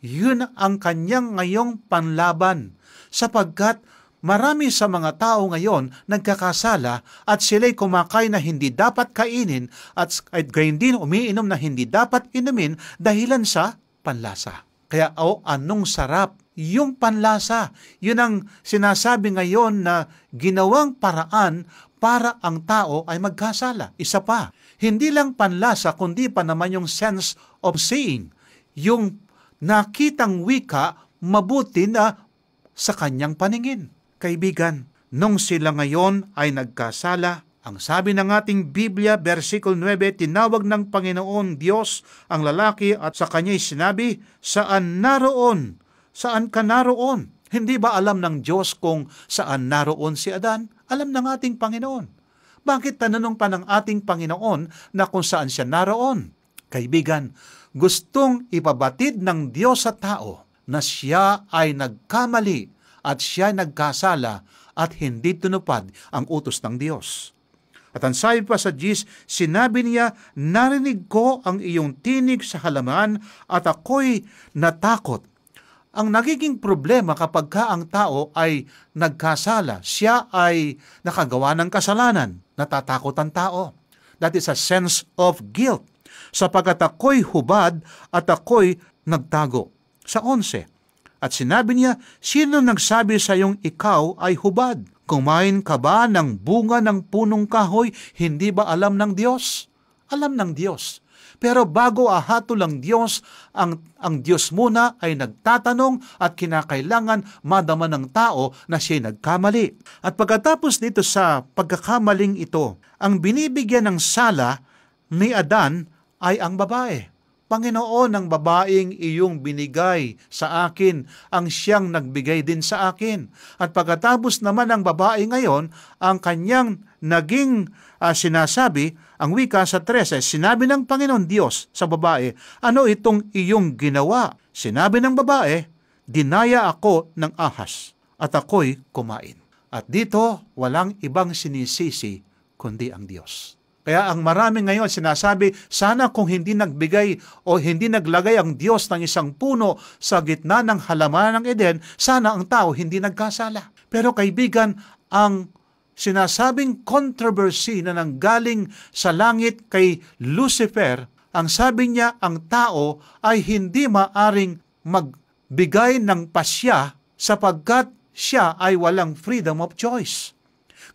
yun ang kanyang ngayong panlaban sapagkat Marami sa mga tao ngayon nagkakasala at sila'y kumakain na hindi dapat kainin at, at gayon din umiinom na hindi dapat inumin dahilan sa panlasa. Kaya o oh, anong sarap yung panlasa. Yun ang sinasabi ngayon na ginawang paraan para ang tao ay magkasala. Isa pa, hindi lang panlasa kundi pa naman yung sense of seeing. Yung nakitang wika mabuti na sa kanyang paningin. Kaibigan, nung sila ngayon ay nagkasala, ang sabi ng ating Biblia, versicle 9, tinawag ng Panginoon Diyos ang lalaki at sa kanya'y sinabi, Saan naroon? Saan ka naroon? Hindi ba alam ng Diyos kung saan naroon si Adan? Alam ng ating Panginoon. Bakit tananong pa ng ating Panginoon na kung saan siya naroon? Kaibigan, gustong ipabatid ng Diyos sa tao na siya ay nagkamali at siya nagkasala at hindi tunupad ang utos ng Diyos. At ang sabi pa sa Jis, sinabi niya, narinig ko ang iyong tinig sa halaman at ako'y natakot. Ang nagiging problema kapag ka ang tao ay nagkasala, siya ay nakagawa ng kasalanan, natatakot ang tao. That is a sense of guilt. Sapagat ako'y hubad at ako'y nagtago. Sa 11, at sinabi niya, Sino nagsabi sa iyong ikaw ay hubad? Kumain ka ba ng bunga ng punong kahoy? Hindi ba alam ng Diyos? Alam ng Diyos. Pero bago ahato lang Diyos, ang, ang Diyos muna ay nagtatanong at kinakailangan madama ng tao na siya nagkamali. At pagkatapos dito sa pagkakamaling ito, ang binibigyan ng sala ni Adan ay ang babae. Panginoon, ang babaeng iyong binigay sa akin, ang siyang nagbigay din sa akin. At pagkatapos naman ng babae ngayon, ang kanyang naging uh, sinasabi, ang wika sa 13, sinabi ng Panginoon Diyos sa babae, ano itong iyong ginawa? Sinabi ng babae, dinaya ako ng ahas at ako'y kumain. At dito, walang ibang sinisisi kundi ang Diyos. Kaya ang marami ngayon sinasabi, sana kung hindi nagbigay o hindi naglagay ang Diyos ng isang puno sa gitna ng halaman ng Eden, sana ang tao hindi nagkasala. Pero kaibigan, ang sinasabing controversy na nanggaling sa langit kay Lucifer, ang sabi niya ang tao ay hindi maaring magbigay ng pasya sapagkat siya ay walang freedom of choice.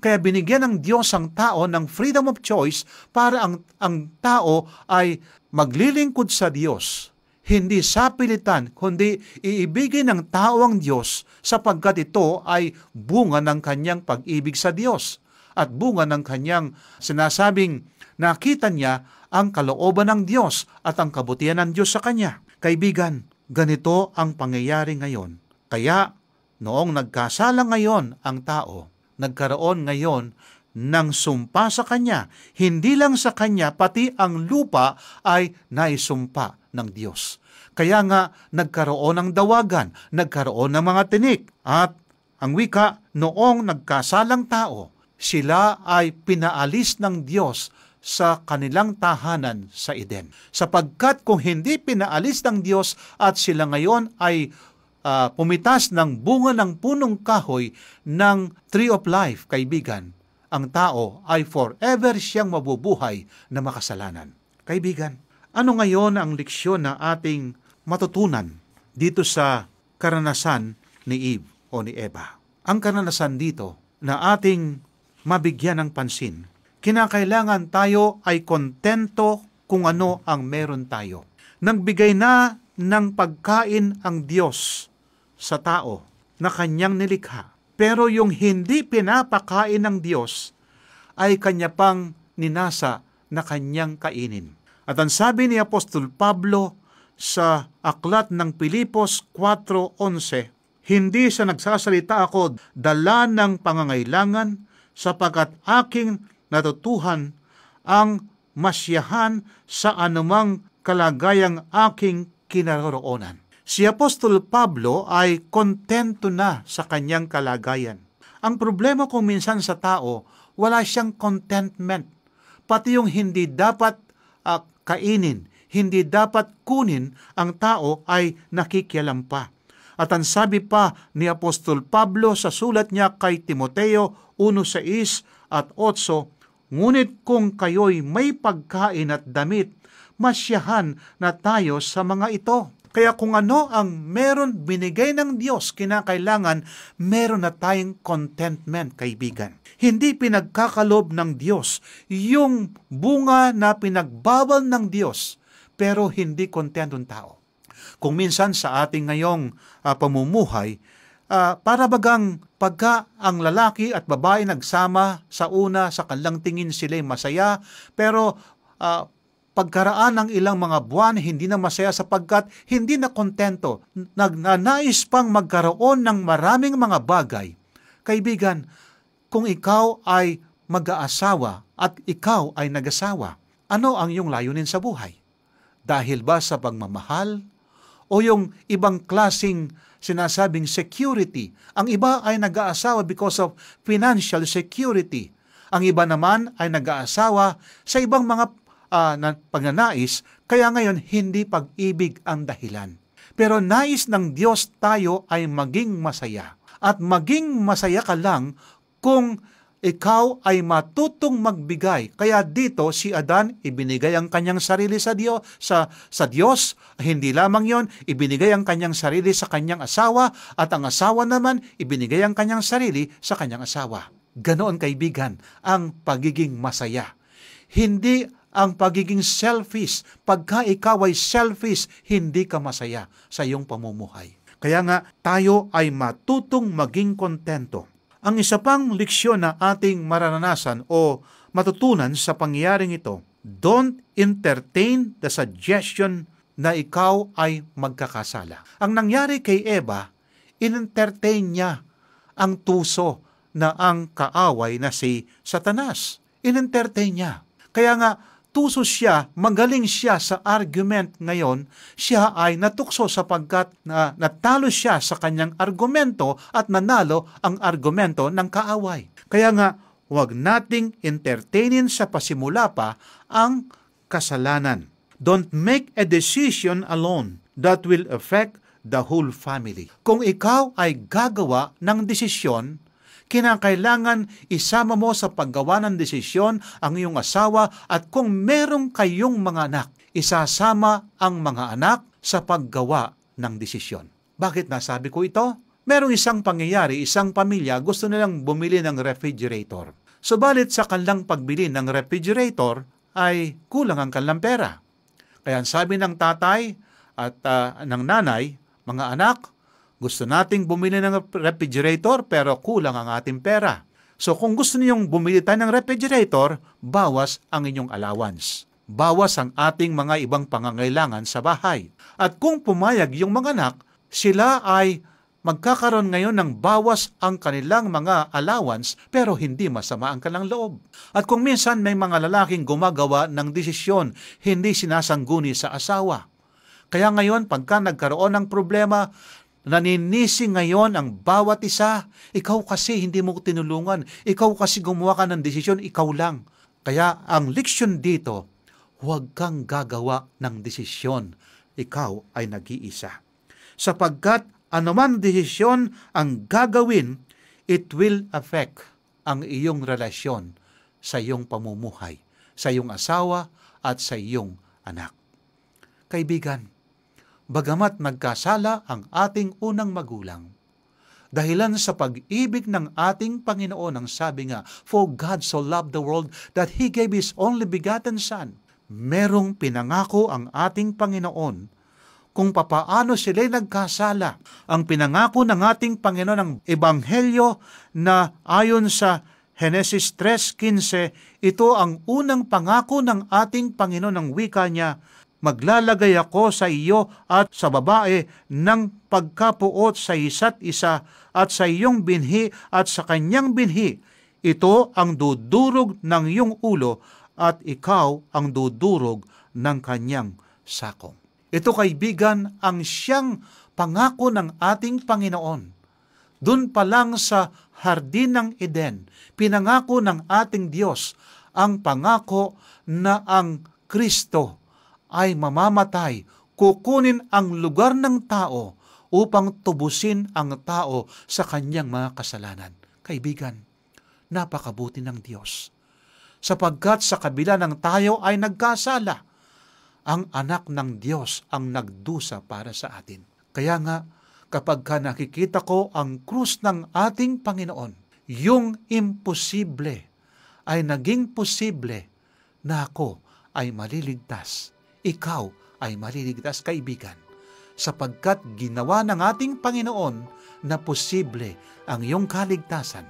Kaya binigyan ng Diyos ang tao ng freedom of choice para ang, ang tao ay maglilingkod sa Diyos. Hindi sa pilitan, kundi iibigin ng tao ang Diyos sapagkat ito ay bunga ng kanyang pag-ibig sa Diyos at bunga ng kanyang sinasabing nakita niya ang kalooban ng Diyos at ang kabutihan ng Diyos sa kanya. Kaibigan, ganito ang pangyayari ngayon. Kaya noong nagkasala ngayon ang tao, nagkaroon ngayon ng sumpa sa kanya. Hindi lang sa kanya, pati ang lupa ay naisumpa ng Diyos. Kaya nga nagkaroon ng dawagan, nagkaroon ng mga tinik. At ang wika, noong nagkasalang tao, sila ay pinaalis ng Diyos sa kanilang tahanan sa Eden. Sapagkat kung hindi pinaalis ng Diyos at sila ngayon ay uh, pumitas ng bunga ng punong kahoy ng tree of life, kaibigan, ang tao ay forever siyang mabubuhay na makasalanan. Kaibigan, ano ngayon ang leksyon na ating matutunan dito sa karanasan ni Eve o ni Eva? Ang karanasan dito na ating mabigyan ng pansin, kinakailangan tayo ay kontento kung ano ang meron tayo. Nagbigay na ng pagkain ang Diyos sa tao na kanyang nilikha. Pero yung hindi pinapakain ng Diyos ay kanya pang ninasa na kanyang kainin. At ang sabi ni Apostol Pablo sa aklat ng Pilipos 4.11, Hindi sa nagsasalita ako dala ng pangangailangan sapagkat aking natutuhan ang masyahan sa anumang kalagayang aking kinaroroonan. Si Apostol Pablo ay kontento na sa kanyang kalagayan. Ang problema kung minsan sa tao, wala siyang contentment. Pati yung hindi dapat uh, kainin, hindi dapat kunin, ang tao ay nakikialam pa. At ang sabi pa ni Apostol Pablo sa sulat niya kay Timoteo 1.6 at 8, Ngunit kung kayo'y may pagkain at damit, masyahan na tayo sa mga ito. Kaya kung ano ang meron binigay ng Diyos, kinakailangan meron na tayong contentment, kaibigan. Hindi pinagkakalob ng Diyos yung bunga na pinagbawal ng Diyos, pero hindi kontentong tao. Kung minsan sa ating ngayong uh, pamumuhay, uh, para bagang pagka ang lalaki at babae nagsama sa una, sa kanilang tingin sila'y masaya, pero uh, pagkaraan ng ilang mga buwan, hindi na masaya sapagkat hindi na kontento. Nagnanais pang magkaroon ng maraming mga bagay. Kaibigan, kung ikaw ay mag-aasawa at ikaw ay nag-asawa, ano ang iyong layunin sa buhay? Dahil ba sa pagmamahal? O yung ibang klasing sinasabing security? Ang iba ay nag-aasawa because of financial security. Ang iba naman ay nag-aasawa sa ibang mga uh, na pagnanais, kaya ngayon hindi pag-ibig ang dahilan. Pero nais ng Diyos tayo ay maging masaya. At maging masaya ka lang kung ikaw ay matutong magbigay. Kaya dito si Adan ibinigay ang kanyang sarili sa Diyos, sa sa Diyos. Hindi lamang 'yon, ibinigay ang kanyang sarili sa kanyang asawa at ang asawa naman ibinigay ang kanyang sarili sa kanyang asawa. Ganoon kaibigan ang pagiging masaya. Hindi ang pagiging selfish. Pagka ikaw ay selfish, hindi ka masaya sa iyong pamumuhay. Kaya nga, tayo ay matutong maging kontento. Ang isa pang leksyon na ating maranasan o matutunan sa pangyayaring ito, don't entertain the suggestion na ikaw ay magkakasala. Ang nangyari kay Eva, in-entertain niya ang tuso na ang kaaway na si Satanas. In-entertain niya. Kaya nga, tuso siya, magaling siya sa argument ngayon, siya ay natukso sapagkat na natalo siya sa kanyang argumento at nanalo ang argumento ng kaaway. Kaya nga, huwag nating entertainin sa pasimula pa ang kasalanan. Don't make a decision alone that will affect the whole family. Kung ikaw ay gagawa ng desisyon kinakailangan isama mo sa paggawa ng desisyon ang iyong asawa at kung merong kayong mga anak, isasama ang mga anak sa paggawa ng desisyon. Bakit nasabi ko ito? Merong isang pangyayari, isang pamilya gusto nilang bumili ng refrigerator. Subalit sa kanilang pagbili ng refrigerator ay kulang ang kanilang pera. Kaya sabi ng tatay at uh, ng nanay, mga anak, gusto nating bumili ng refrigerator pero kulang ang ating pera. So kung gusto niyong bumili tayo ng refrigerator, bawas ang inyong allowance. Bawas ang ating mga ibang pangangailangan sa bahay. At kung pumayag yung mga anak, sila ay magkakaroon ngayon ng bawas ang kanilang mga allowance pero hindi masama ang kanilang loob. At kung minsan may mga lalaking gumagawa ng desisyon, hindi sinasangguni sa asawa. Kaya ngayon, pagka nagkaroon ng problema, Naninisi ngayon ang bawat isa. Ikaw kasi hindi mo tinulungan. Ikaw kasi gumawa ka ng desisyon, ikaw lang. Kaya ang leksyon dito, huwag kang gagawa ng desisyon. Ikaw ay nag-iisa. Sapagkat anuman desisyon ang gagawin, it will affect ang iyong relasyon sa iyong pamumuhay, sa iyong asawa at sa iyong anak. Kaibigan, bagamat nagkasala ang ating unang magulang. Dahilan sa pag-ibig ng ating Panginoon ang sabi nga, For God so loved the world that He gave His only begotten Son. Merong pinangako ang ating Panginoon kung papaano sila nagkasala. Ang pinangako ng ating Panginoon ng Ebanghelyo na ayon sa Genesis 3.15, ito ang unang pangako ng ating Panginoon ng wika niya, maglalagay ako sa iyo at sa babae ng pagkapuot sa isa't isa at sa iyong binhi at sa kanyang binhi. Ito ang dudurog ng iyong ulo at ikaw ang dudurog ng kanyang sakong. Ito kaibigan ang siyang pangako ng ating Panginoon. Doon pa lang sa hardin ng Eden, pinangako ng ating Diyos ang pangako na ang Kristo ay mamamatay, kukunin ang lugar ng tao upang tubusin ang tao sa kanyang mga kasalanan. Kaibigan, napakabuti ng Diyos. Sapagkat sa kabila ng tayo ay nagkasala, ang anak ng Diyos ang nagdusa para sa atin. Kaya nga, kapag ka nakikita ko ang krus ng ating Panginoon, yung imposible ay naging posible na ako ay maliligtas. Ikaw ay maliligtas, kaibigan sapagkat ginawa ng ating Panginoon na posible ang iyong kaligtasan.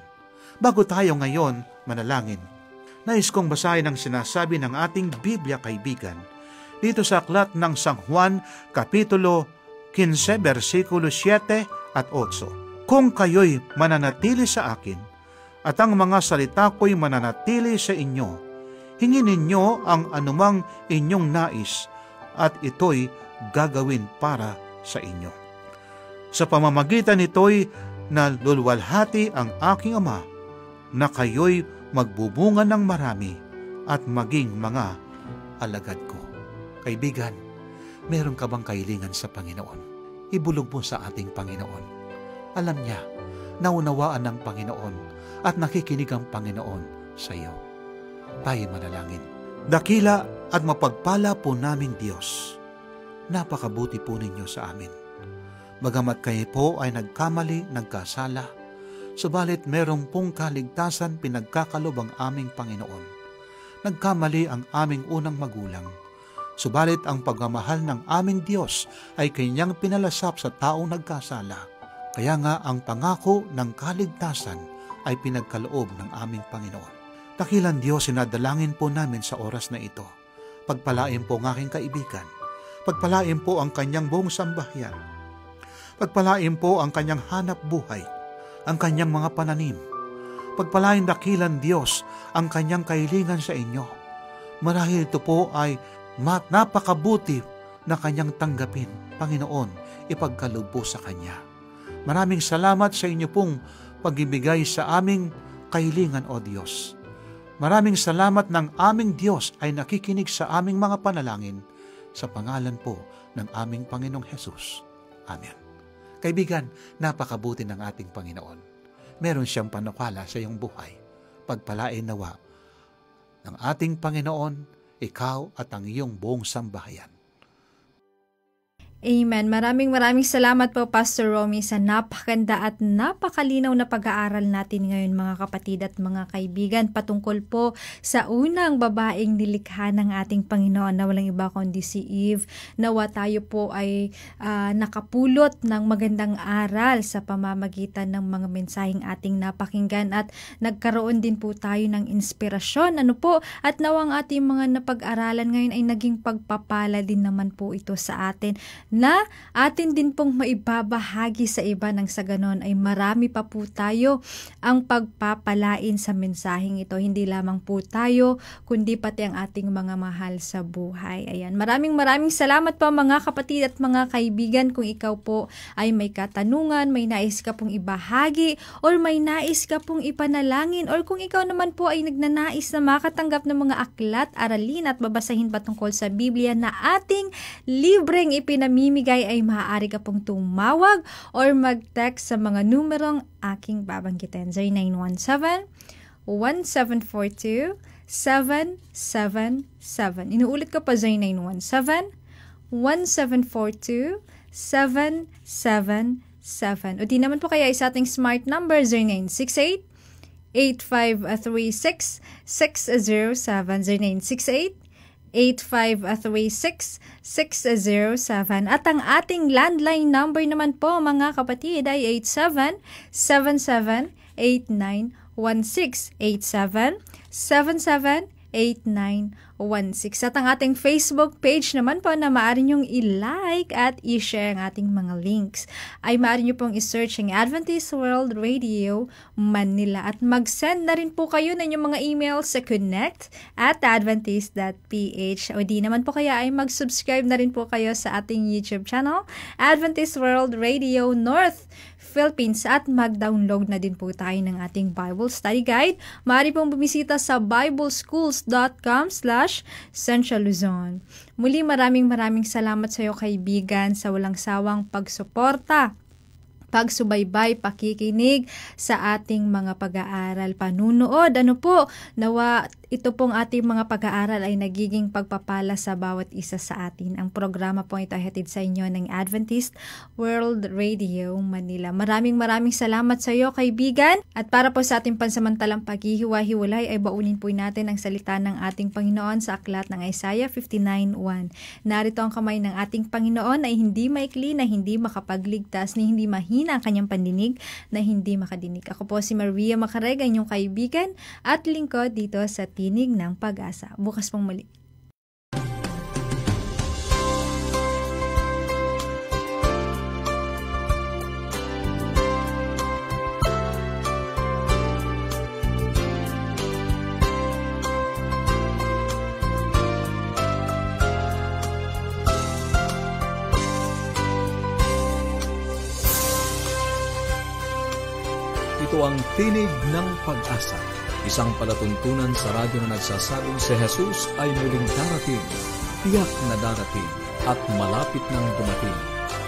Bago tayo ngayon manalangin, nais kong basahin ang sinasabi ng ating Biblia kaibigan dito sa aklat ng San Juan, Kapitulo 15, versikulo 7 at 8. Kung kayo'y mananatili sa akin, at ang mga salita ko'y mananatili sa inyo, hingin ninyo ang anumang inyong nais, at ito'y gagawin para sa inyo. Sa pamamagitan nito'y nalulwalhati ang aking Ama na kayo'y magbubunga ng marami at maging mga alagad ko. Kaibigan, meron ka bang kahilingan sa Panginoon? Ibulog mo sa ating Panginoon. Alam niya, naunawaan ng Panginoon at nakikinig ang Panginoon sa iyo. Tayo manalangin. Dakila at mapagpala po namin Diyos napakabuti po ninyo sa amin. Bagamat kayo po ay nagkamali, nagkasala, subalit merong pong kaligtasan pinagkakalob ang aming Panginoon. Nagkamali ang aming unang magulang, subalit ang pagmamahal ng aming Diyos ay kanyang pinalasap sa taong nagkasala. Kaya nga ang pangako ng kaligtasan ay pinagkaloob ng aming Panginoon. Takilan Diyos, sinadalangin po namin sa oras na ito. Pagpalain po ng aking kaibigan Pagpalain po ang kanyang buong sambahayan. Pagpalain po ang kanyang hanap buhay, ang kanyang mga pananim. Pagpalain dakilan Diyos ang kanyang kahilingan sa inyo. Marahil ito po ay napakabuti na kanyang tanggapin, Panginoon, ipagkaloob po sa Kanya. Maraming salamat sa inyo pong pagibigay sa aming kahilingan, O Diyos. Maraming salamat ng aming Diyos ay nakikinig sa aming mga panalangin sa pangalan po ng aming Panginoong Hesus. Amen. Kaibigan, napakabuti ng ating Panginoon. Meron siyang panukala sa iyong buhay. Pagpalain nawa ng ating Panginoon, ikaw at ang iyong buong sambahayan. Amen. Maraming maraming salamat po Pastor Romy sa napakanda at napakalinaw na pag-aaral natin ngayon mga kapatid at mga kaibigan patungkol po sa unang babaeng nilikha ng ating Panginoon na walang iba kundi si Eve. Nawa tayo po ay uh, nakapulot ng magandang aral sa pamamagitan ng mga mensaheng ating napakinggan at nagkaroon din po tayo ng inspirasyon. Ano po? At nawang ating mga napag-aralan ngayon ay naging pagpapala din naman po ito sa atin na atin din pong maibabahagi sa iba nang sa ganon ay marami pa po tayo ang pagpapalain sa mensaheng ito. Hindi lamang po tayo, kundi pati ang ating mga mahal sa buhay. Ayan. Maraming maraming salamat po mga kapatid at mga kaibigan kung ikaw po ay may katanungan, may nais ka pong ibahagi, or may nais ka pong ipanalangin, or kung ikaw naman po ay nagnanais na makatanggap ng mga aklat, aralin at babasahin patungkol sa Biblia na ating libreng ipinamimigay pamimigay ay maaari ka pong tumawag or mag-text sa mga numerong aking babanggitin. 0917 1742 777. Inuulit ko pa 0917 1742 777. O di naman po kaya isa ating smart number 0968 8536 607 0968 8536-607. At ang ating landline number naman po mga kapatid ay 8777 8916 87 77 0917-938-8916. At ang ating Facebook page naman po na maaari nyong i-like at i-share ang ating mga links. Ay maaari nyo pong i-search ang Adventist World Radio Manila. At mag-send na rin po kayo ng inyong mga email sa connect at adventist.ph o di naman po kaya ay mag-subscribe na rin po kayo sa ating YouTube channel Adventist World Radio North Philippines at mag-download na din po tayo ng ating Bible Study Guide. Maaari pong bumisita sa bibleschools.com slash Luzon. Muli maraming maraming salamat sa iyo kaibigan sa walang sawang pagsuporta pagsubaybay, pakikinig sa ating mga pag-aaral, panunood. Ano po, nawa ito pong ating mga pag-aaral ay nagiging pagpapala sa bawat isa sa atin. Ang programa po ito hatid sa inyo ng Adventist World Radio Manila. Maraming maraming salamat sa iyo kaibigan. At para po sa ating pansamantalang paghihiwa-hiwalay ay baunin po natin ang salita ng ating Panginoon sa aklat ng Isaiah 59.1. Narito ang kamay ng ating Panginoon ay hindi maikli na hindi makapagligtas ni hindi mahina ang kanyang pandinig na hindi makadinig. Ako po si Maria Macarega, inyong kaibigan at lingkod dito sa tinig ng pag-asa. Bukas pong muli. Ito ang Tinig ng Pag-asa, isang palatuntunan sa radyo na nagsasabing si Jesus ay muling darating, tiyak na darating, at malapit nang dumating.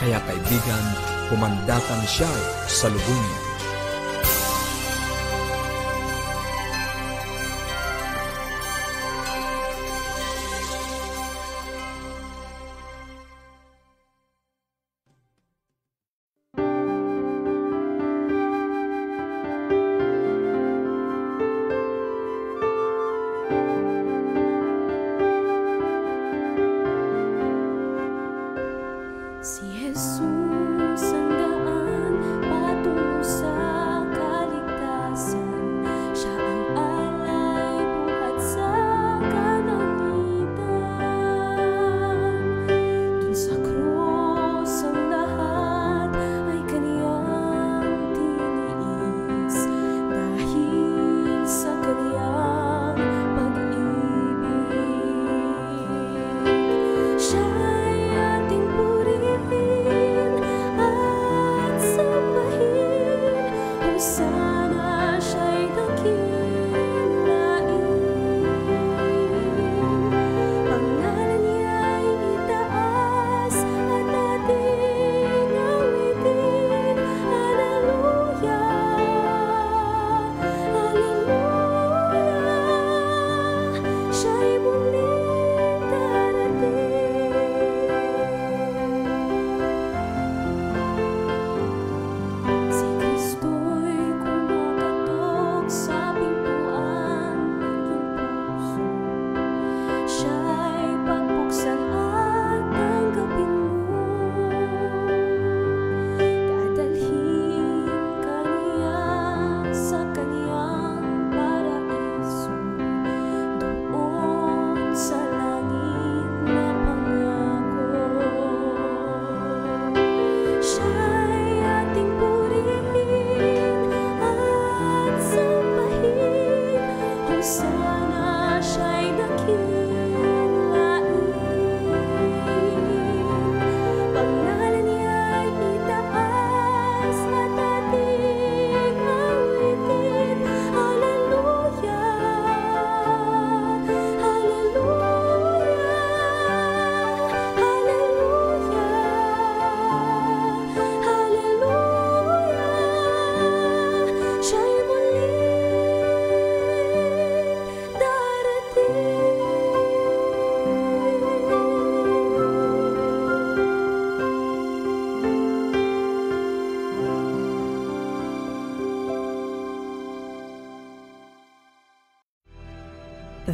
Kaya kaibigan, kumandatan siya sa lubungin.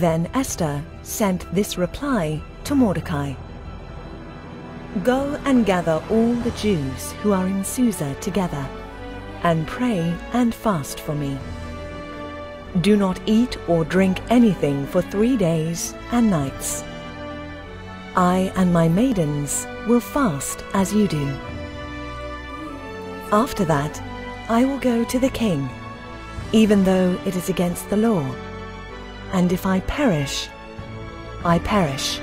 Then Esther sent this reply to Mordecai Go and gather all the Jews who are in Susa together, and pray and fast for me. Do not eat or drink anything for three days and nights. I and my maidens will fast as you do. After that, I will go to the king, even though it is against the law. And if I perish, I perish.